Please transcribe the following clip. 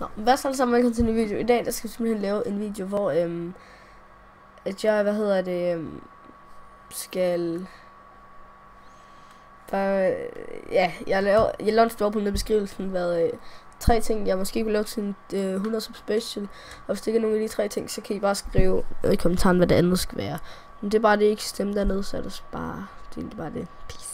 Nå, hvad så sammen, velkommen til en video. I dag, der skal vi simpelthen lave en video, hvor øhm, at jeg, hvad hedder det, øhm, skal bare, øh, ja, jeg laver, jeg laver en stor på den i beskrivelsen, hvad, øh, tre ting, jeg måske kunne lave til en øh, 100 sub special, og hvis det ikke er nogen af de tre ting, så kan I bare skrive øh, i kommentaren, hvad det andet skal være. Men det er bare det, ikke stemme dernede, så er det bare, det er bare det. Peace.